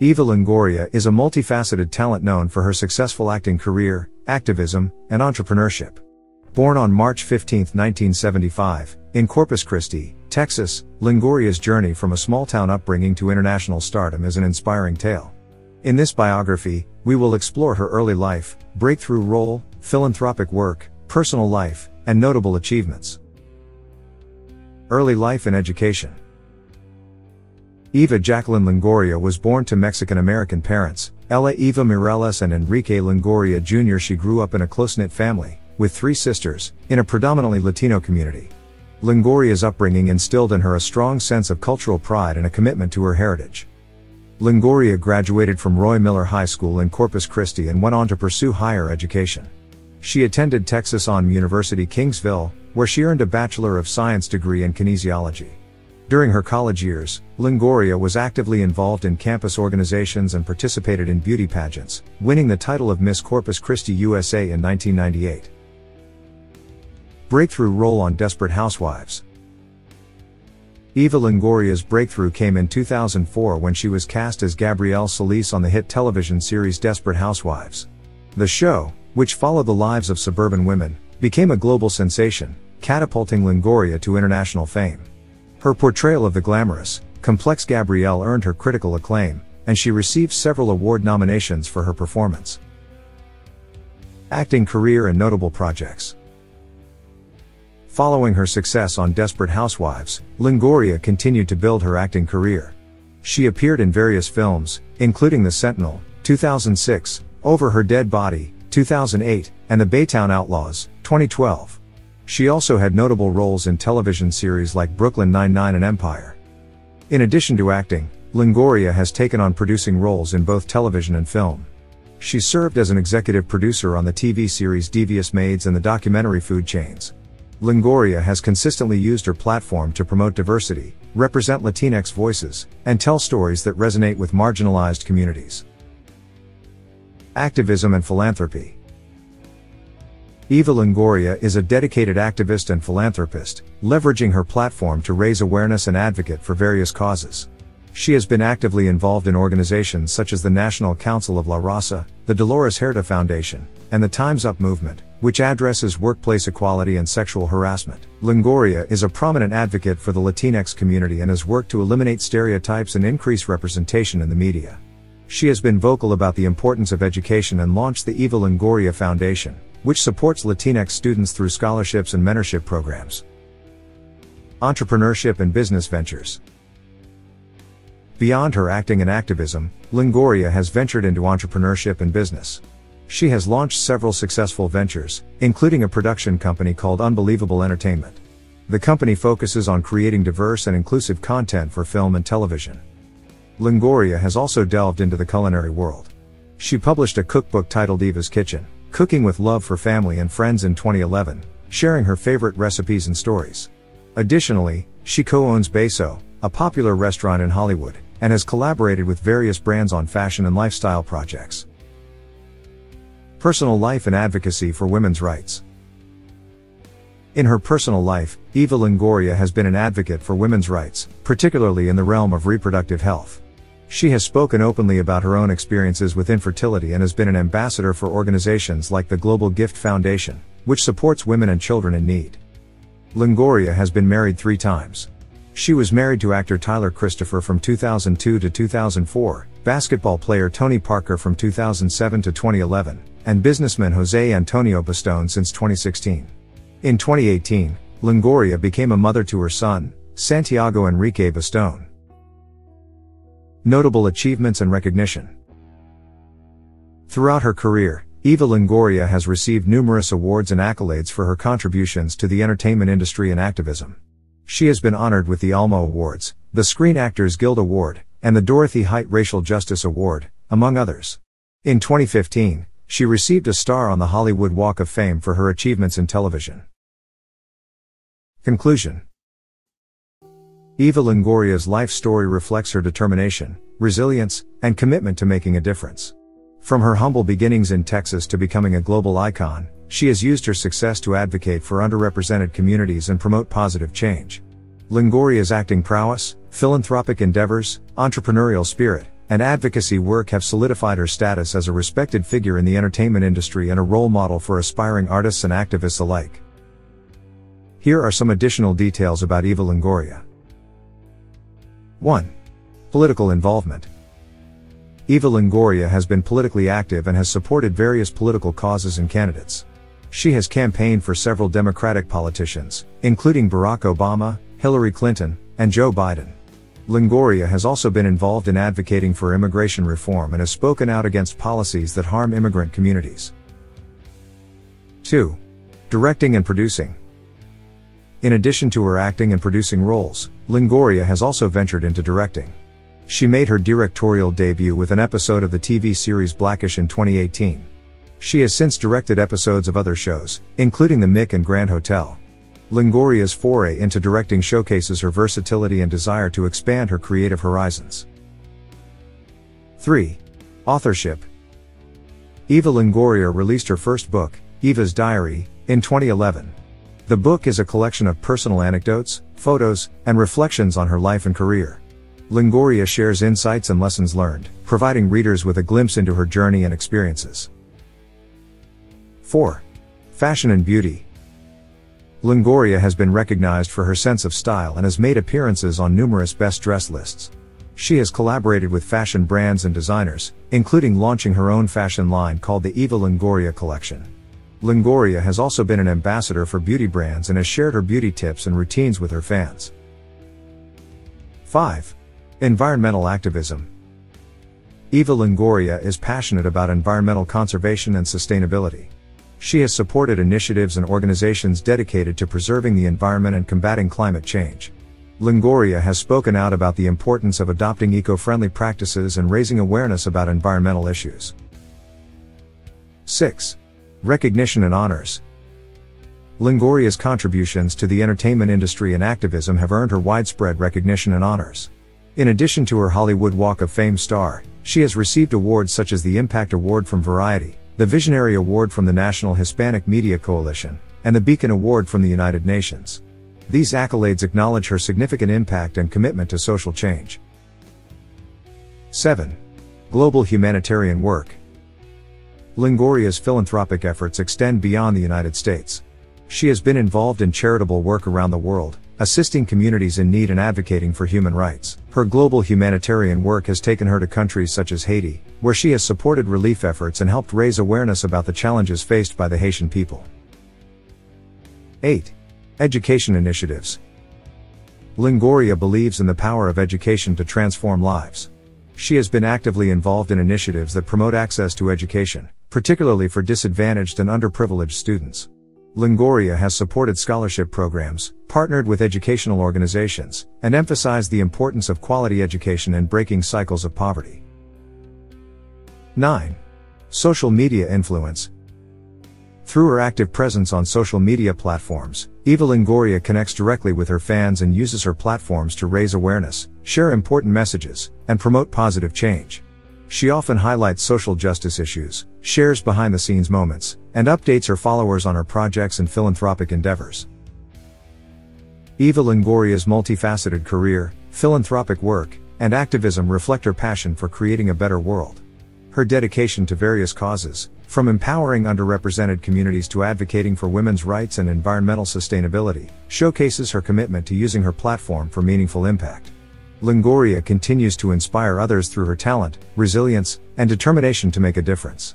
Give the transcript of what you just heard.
Eva Longoria is a multifaceted talent known for her successful acting career, activism, and entrepreneurship. Born on March 15, 1975, in Corpus Christi, Texas, Longoria's journey from a small town upbringing to international stardom is an inspiring tale. In this biography, we will explore her early life, breakthrough role, philanthropic work, personal life, and notable achievements. Early life and education. Eva Jacqueline Longoria was born to Mexican American parents, Ella Eva Mireles and Enrique Longoria Jr. She grew up in a close-knit family, with three sisters, in a predominantly Latino community. Longoria's upbringing instilled in her a strong sense of cultural pride and a commitment to her heritage. Longoria graduated from Roy Miller High School in Corpus Christi and went on to pursue higher education. She attended Texas A&M University Kingsville, where she earned a Bachelor of Science degree in kinesiology. During her college years, Longoria was actively involved in campus organizations and participated in beauty pageants, winning the title of Miss Corpus Christi USA in 1998. Breakthrough role on Desperate Housewives. Eva Longoria's breakthrough came in 2004 when she was cast as Gabrielle Solis on the hit television series Desperate Housewives. The show, which followed the lives of suburban women, became a global sensation, catapulting Longoria to international fame. Her portrayal of the glamorous, complex Gabrielle earned her critical acclaim, and she received several award nominations for her performance. Acting career and notable projects. Following her success on Desperate Housewives, Longoria continued to build her acting career. She appeared in various films, including The Sentinel, 2006, Over Her Dead Body, 2008, and The Baytown Outlaws, 2012. She also had notable roles in television series like Brooklyn Nine-Nine and Empire. In addition to acting, Longoria has taken on producing roles in both television and film. She served as an executive producer on the TV series Devious Maids and the documentary Food Chains. Longoria has consistently used her platform to promote diversity, represent Latinx voices, and tell stories that resonate with marginalized communities. Activism and philanthropy. Eva Longoria is a dedicated activist and philanthropist, leveraging her platform to raise awareness and advocate for various causes. She has been actively involved in organizations such as the National Council of La Raza, the Dolores Huerta Foundation, and the Time's Up movement, which addresses workplace equality and sexual harassment. Longoria is a prominent advocate for the Latinx community and has worked to eliminate stereotypes and increase representation in the media. She has been vocal about the importance of education and launched the Eva Longoria Foundation, which supports Latinx students through scholarships and mentorship programs. Entrepreneurship and business ventures. Beyond her acting and activism, Longoria has ventured into entrepreneurship and business. She has launched several successful ventures, including a production company called Unbelievable Entertainment. The company focuses on creating diverse and inclusive content for film and television. Longoria has also delved into the culinary world. She published a cookbook titled Eva's Kitchen. Cooking with Love for Family and Friends in 2011, sharing her favorite recipes and stories. Additionally, she co-owns Beso, a popular restaurant in Hollywood, and has collaborated with various brands on fashion and lifestyle projects. Personal life and advocacy for women's rights. In her personal life, Eva Longoria has been an advocate for women's rights, particularly in the realm of reproductive health. She has spoken openly about her own experiences with infertility and has been an ambassador for organizations like the Global Gift Foundation, which supports women and children in need. Longoria has been married three times. She was married to actor Tyler Christopher from 2002 to 2004, basketball player Tony Parker from 2007 to 2011, and businessman Jose Antonio Bastone since 2016. In 2018, Longoria became a mother to her son, Santiago Enrique Bastone. Notable achievements and recognition. Throughout her career, Eva Longoria has received numerous awards and accolades for her contributions to the entertainment industry and activism. She has been honored with the Alma Awards, the Screen Actors Guild Award, and the Dorothy Height Racial Justice Award, among others. In 2015, she received a star on the Hollywood Walk of Fame for her achievements in television. Conclusion Eva Longoria's life story reflects her determination, resilience, and commitment to making a difference. From her humble beginnings in Texas to becoming a global icon, she has used her success to advocate for underrepresented communities and promote positive change. Longoria's acting prowess, philanthropic endeavors, entrepreneurial spirit, and advocacy work have solidified her status as a respected figure in the entertainment industry and a role model for aspiring artists and activists alike. Here are some additional details about Eva Longoria. 1. Political involvement. Eva Longoria has been politically active and has supported various political causes and candidates. She has campaigned for several Democratic politicians, including Barack Obama, Hillary Clinton, and Joe Biden. Longoria has also been involved in advocating for immigration reform and has spoken out against policies that harm immigrant communities. 2. Directing and producing. In addition to her acting and producing roles, Longoria has also ventured into directing. She made her directorial debut with an episode of the TV series Blackish in 2018. She has since directed episodes of other shows, including The Mick and Grand Hotel. Longoria's foray into directing showcases her versatility and desire to expand her creative horizons. 3. Authorship Eva Longoria released her first book, Eva's Diary, in 2011. The book is a collection of personal anecdotes, photos, and reflections on her life and career. Longoria shares insights and lessons learned, providing readers with a glimpse into her journey and experiences. 4. Fashion and beauty. Longoria has been recognized for her sense of style and has made appearances on numerous best dress lists. She has collaborated with fashion brands and designers, including launching her own fashion line called the Eva Longoria Collection. Longoria has also been an ambassador for beauty brands and has shared her beauty tips and routines with her fans. 5. Environmental activism. Eva Longoria is passionate about environmental conservation and sustainability. She has supported initiatives and organizations dedicated to preserving the environment and combating climate change. Longoria has spoken out about the importance of adopting eco-friendly practices and raising awareness about environmental issues. 6. Recognition and honors. Longoria's contributions to the entertainment industry and activism have earned her widespread recognition and honors. In addition to her Hollywood Walk of Fame star, she has received awards such as the Impact Award from Variety, the Visionary Award from the National Hispanic Media Coalition, and the Beacon Award from the United Nations. These accolades acknowledge her significant impact and commitment to social change. 7. Global humanitarian work. Longoria's philanthropic efforts extend beyond the United States. She has been involved in charitable work around the world, assisting communities in need and advocating for human rights. Her global humanitarian work has taken her to countries such as Haiti, where she has supported relief efforts and helped raise awareness about the challenges faced by the Haitian people. 8. Education initiatives. Longoria believes in the power of education to transform lives. She has been actively involved in initiatives that promote access to education, particularly for disadvantaged and underprivileged students. Longoria has supported scholarship programs, partnered with educational organizations, and emphasized the importance of quality education and breaking cycles of poverty. 9. Social media influence. Through her active presence on social media platforms, Eva Longoria connects directly with her fans and uses her platforms to raise awareness, share important messages, and promote positive change. She often highlights social justice issues, shares behind the scenes moments, and updates her followers on her projects and philanthropic endeavors. Eva Longoria's multifaceted career, philanthropic work, and activism reflect her passion for creating a better world. Her dedication to various causes, from empowering underrepresented communities to advocating for women's rights and environmental sustainability, showcases her commitment to using her platform for meaningful impact. Longoria continues to inspire others through her talent, resilience, and determination to make a difference.